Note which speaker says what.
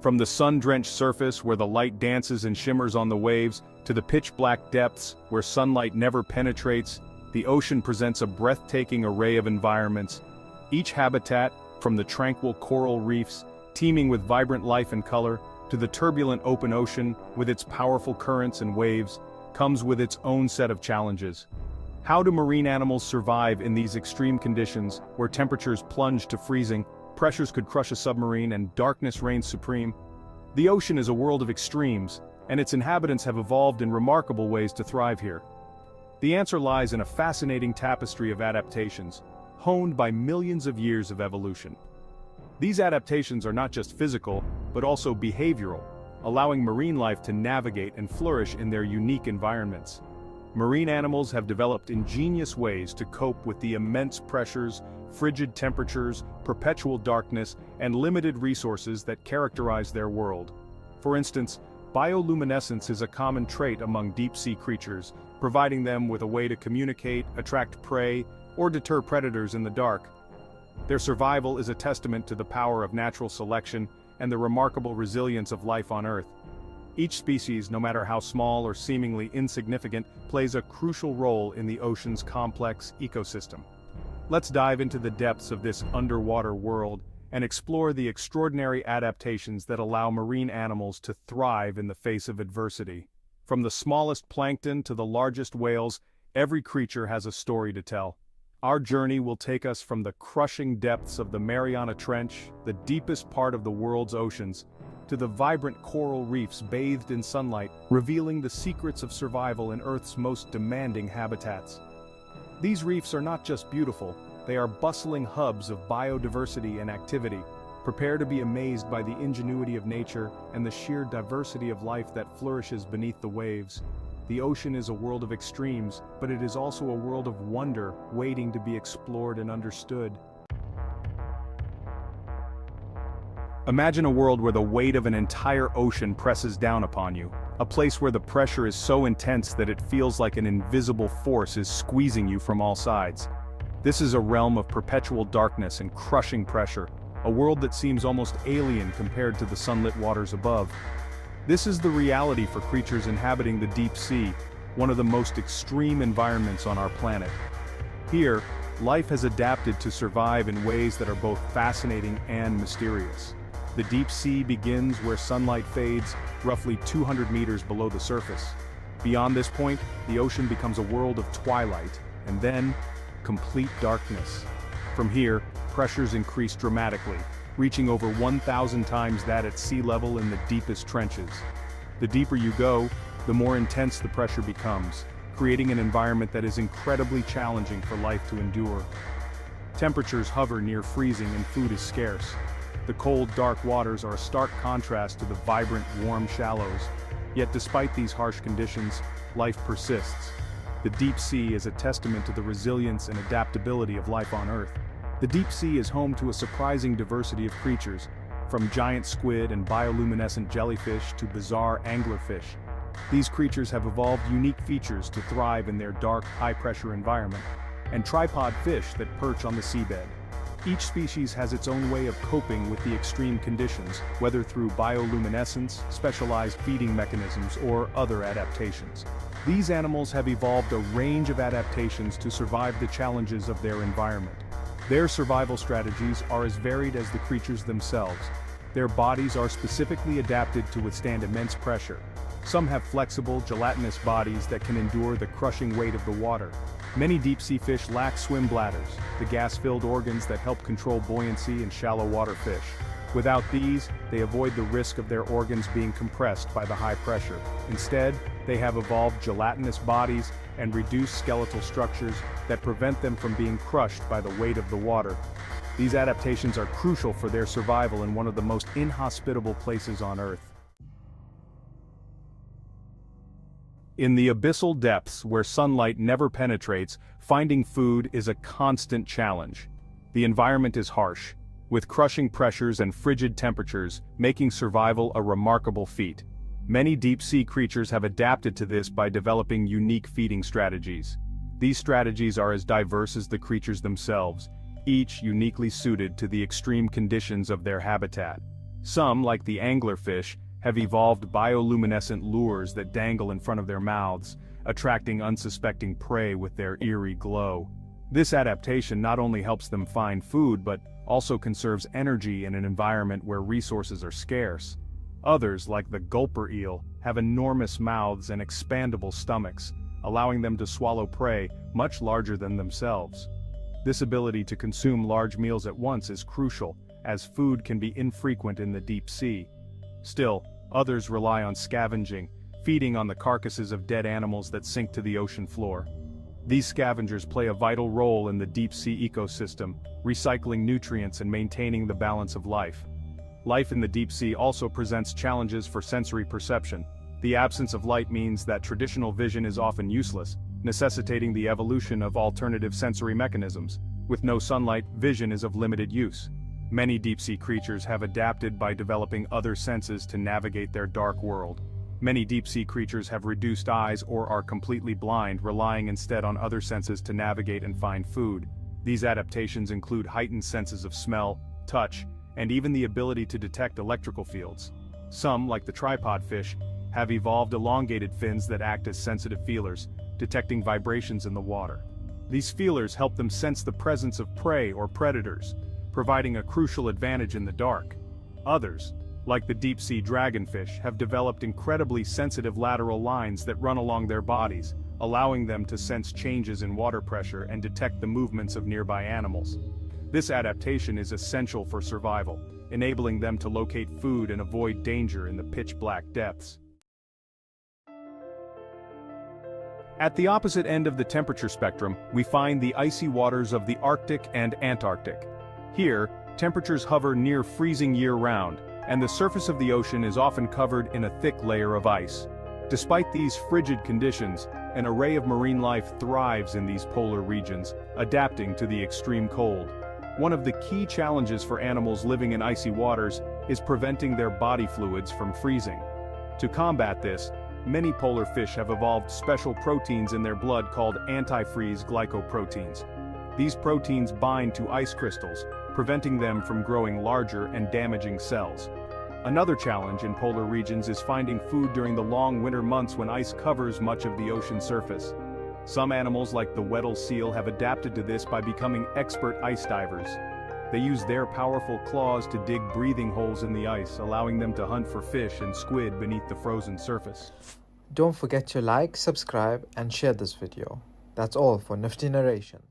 Speaker 1: From the sun-drenched surface where the light dances and shimmers on the waves, to the pitch-black depths where sunlight never penetrates, the ocean presents a breathtaking array of environments. Each habitat, from the tranquil coral reefs, teeming with vibrant life and color, to the turbulent open ocean, with its powerful currents and waves, comes with its own set of challenges. How do marine animals survive in these extreme conditions, where temperatures plunge to freezing, pressures could crush a submarine and darkness reigns supreme. The ocean is a world of extremes, and its inhabitants have evolved in remarkable ways to thrive here. The answer lies in a fascinating tapestry of adaptations, honed by millions of years of evolution. These adaptations are not just physical, but also behavioral, allowing marine life to navigate and flourish in their unique environments. Marine animals have developed ingenious ways to cope with the immense pressures, frigid temperatures, perpetual darkness, and limited resources that characterize their world. For instance, bioluminescence is a common trait among deep-sea creatures, providing them with a way to communicate, attract prey, or deter predators in the dark. Their survival is a testament to the power of natural selection and the remarkable resilience of life on Earth. Each species, no matter how small or seemingly insignificant, plays a crucial role in the ocean's complex ecosystem. Let's dive into the depths of this underwater world and explore the extraordinary adaptations that allow marine animals to thrive in the face of adversity. From the smallest plankton to the largest whales, every creature has a story to tell. Our journey will take us from the crushing depths of the Mariana Trench, the deepest part of the world's oceans, to the vibrant coral reefs bathed in sunlight, revealing the secrets of survival in Earth's most demanding habitats. These reefs are not just beautiful, they are bustling hubs of biodiversity and activity. Prepare to be amazed by the ingenuity of nature and the sheer diversity of life that flourishes beneath the waves. The ocean is a world of extremes, but it is also a world of wonder waiting to be explored and understood. Imagine a world where the weight of an entire ocean presses down upon you, a place where the pressure is so intense that it feels like an invisible force is squeezing you from all sides. This is a realm of perpetual darkness and crushing pressure, a world that seems almost alien compared to the sunlit waters above. This is the reality for creatures inhabiting the deep sea, one of the most extreme environments on our planet. Here, life has adapted to survive in ways that are both fascinating and mysterious. The deep sea begins where sunlight fades, roughly 200 meters below the surface. Beyond this point, the ocean becomes a world of twilight, and then, complete darkness. From here, pressures increase dramatically, reaching over 1,000 times that at sea level in the deepest trenches. The deeper you go, the more intense the pressure becomes, creating an environment that is incredibly challenging for life to endure. Temperatures hover near freezing and food is scarce, the cold, dark waters are a stark contrast to the vibrant, warm shallows. Yet despite these harsh conditions, life persists. The deep sea is a testament to the resilience and adaptability of life on Earth. The deep sea is home to a surprising diversity of creatures, from giant squid and bioluminescent jellyfish to bizarre anglerfish. These creatures have evolved unique features to thrive in their dark, high-pressure environment, and tripod fish that perch on the seabed. Each species has its own way of coping with the extreme conditions, whether through bioluminescence, specialized feeding mechanisms, or other adaptations. These animals have evolved a range of adaptations to survive the challenges of their environment. Their survival strategies are as varied as the creatures themselves. Their bodies are specifically adapted to withstand immense pressure. Some have flexible, gelatinous bodies that can endure the crushing weight of the water, Many deep-sea fish lack swim bladders, the gas-filled organs that help control buoyancy in shallow water fish. Without these, they avoid the risk of their organs being compressed by the high pressure. Instead, they have evolved gelatinous bodies and reduced skeletal structures that prevent them from being crushed by the weight of the water. These adaptations are crucial for their survival in one of the most inhospitable places on Earth. In the abyssal depths where sunlight never penetrates, finding food is a constant challenge. The environment is harsh, with crushing pressures and frigid temperatures, making survival a remarkable feat. Many deep-sea creatures have adapted to this by developing unique feeding strategies. These strategies are as diverse as the creatures themselves, each uniquely suited to the extreme conditions of their habitat. Some, like the anglerfish, have evolved bioluminescent lures that dangle in front of their mouths, attracting unsuspecting prey with their eerie glow. This adaptation not only helps them find food but also conserves energy in an environment where resources are scarce. Others, like the gulper eel, have enormous mouths and expandable stomachs, allowing them to swallow prey much larger than themselves. This ability to consume large meals at once is crucial, as food can be infrequent in the deep sea. Still, others rely on scavenging, feeding on the carcasses of dead animals that sink to the ocean floor. These scavengers play a vital role in the deep-sea ecosystem, recycling nutrients and maintaining the balance of life. Life in the deep sea also presents challenges for sensory perception. The absence of light means that traditional vision is often useless, necessitating the evolution of alternative sensory mechanisms. With no sunlight, vision is of limited use. Many deep-sea creatures have adapted by developing other senses to navigate their dark world. Many deep-sea creatures have reduced eyes or are completely blind, relying instead on other senses to navigate and find food. These adaptations include heightened senses of smell, touch, and even the ability to detect electrical fields. Some, like the tripod fish, have evolved elongated fins that act as sensitive feelers, detecting vibrations in the water. These feelers help them sense the presence of prey or predators, providing a crucial advantage in the dark. Others, like the deep-sea dragonfish, have developed incredibly sensitive lateral lines that run along their bodies, allowing them to sense changes in water pressure and detect the movements of nearby animals. This adaptation is essential for survival, enabling them to locate food and avoid danger in the pitch-black depths. At the opposite end of the temperature spectrum, we find the icy waters of the Arctic and Antarctic. Here, temperatures hover near freezing year-round, and the surface of the ocean is often covered in a thick layer of ice. Despite these frigid conditions, an array of marine life thrives in these polar regions, adapting to the extreme cold. One of the key challenges for animals living in icy waters is preventing their body fluids from freezing. To combat this, many polar fish have evolved special proteins in their blood called antifreeze glycoproteins. These proteins bind to ice crystals, preventing them from growing larger and damaging cells. Another challenge in polar regions is finding food during the long winter months when ice covers much of the ocean surface. Some animals like the Weddell seal have adapted to this by becoming expert ice divers. They use their powerful claws to dig breathing holes in the ice, allowing them to hunt for fish and squid beneath the frozen surface.
Speaker 2: Don't forget to like, subscribe and share this video. That's all for Nifty Narration.